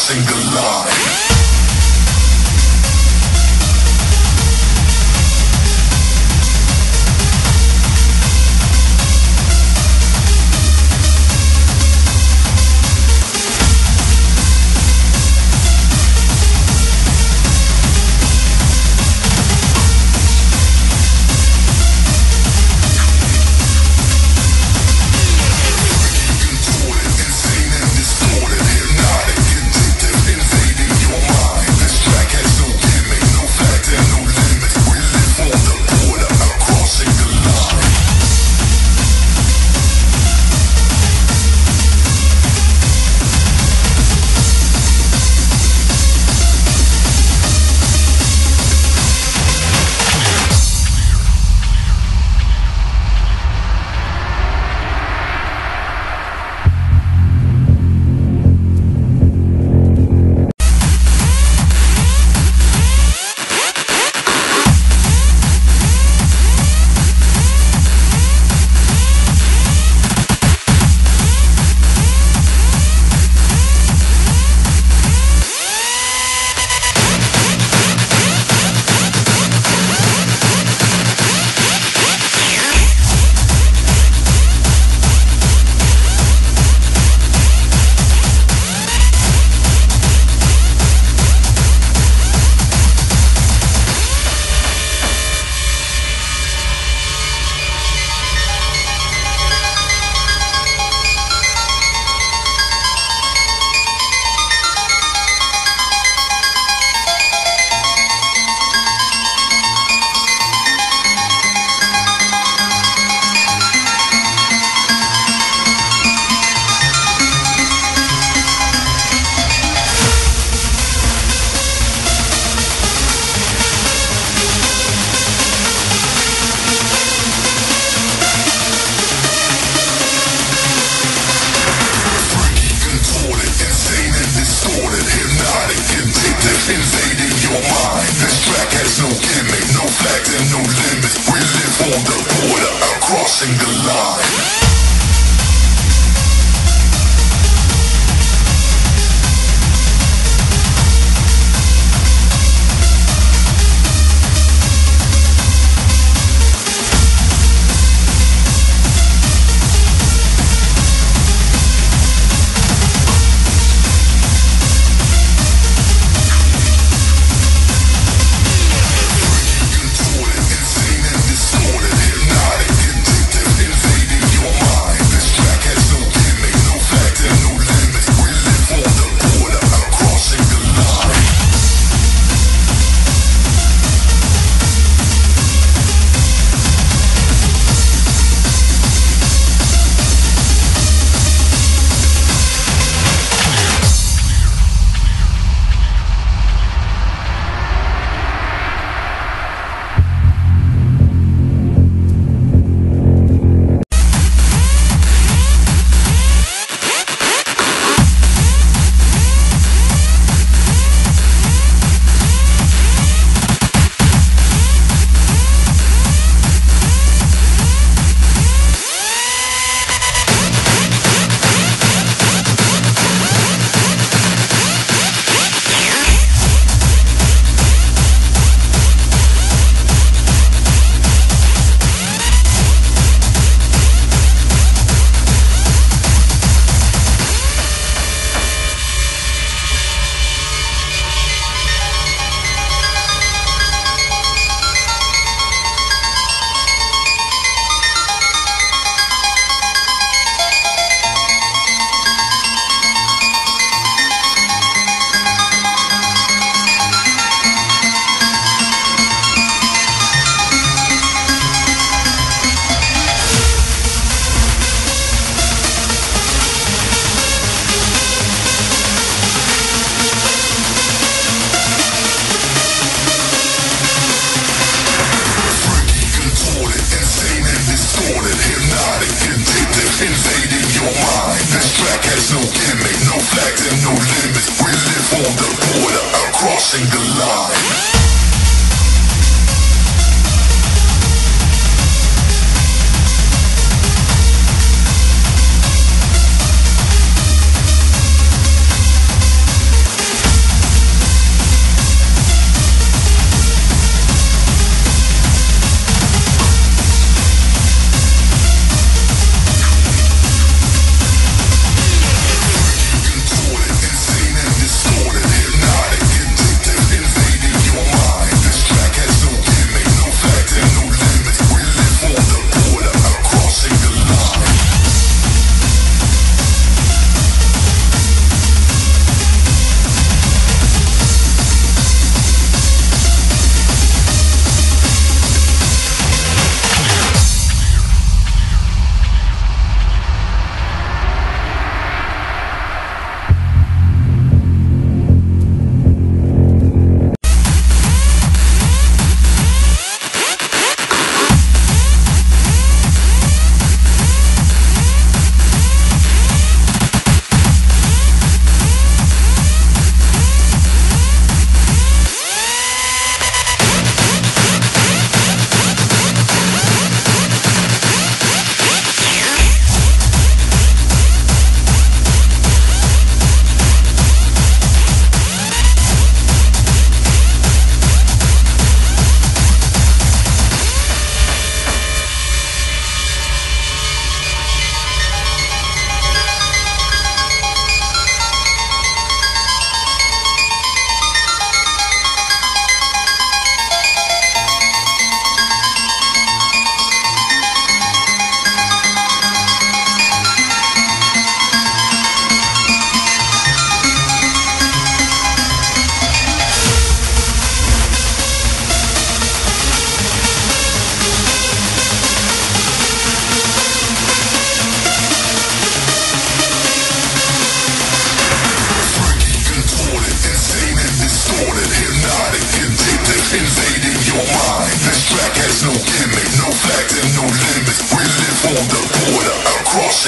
crossing the single line. crossing the line.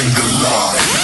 The line.